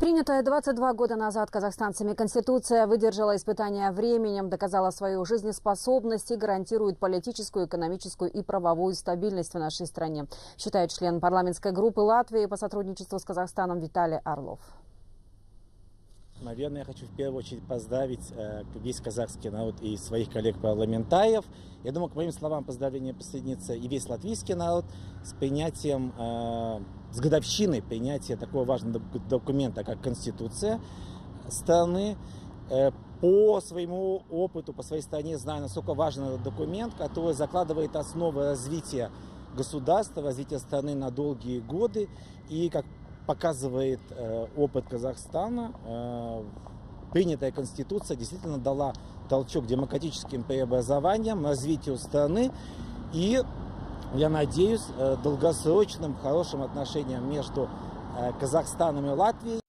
Принятая 22 года назад казахстанцами Конституция выдержала испытания временем, доказала свою жизнеспособность и гарантирует политическую, экономическую и правовую стабильность в нашей стране, считает член парламентской группы Латвии по сотрудничеству с Казахстаном Виталий Орлов. Наверное, я хочу в первую очередь поздравить э, весь казахский народ и своих коллег-парламентариев. Я думаю, к моим словам поздравления присоединится и весь латвийский народ с принятием, э, с годовщиной принятия такого важного документа, как Конституция страны. Э, по своему опыту, по своей стране знаю, насколько важен этот документ, который закладывает основы развития государства, развития страны на долгие годы. И, как показывает э, опыт Казахстана. Э, принятая конституция действительно дала толчок демократическим преобразованиям, развитию страны и, я надеюсь, э, долгосрочным хорошим отношениям между Казахстаном и Латвией.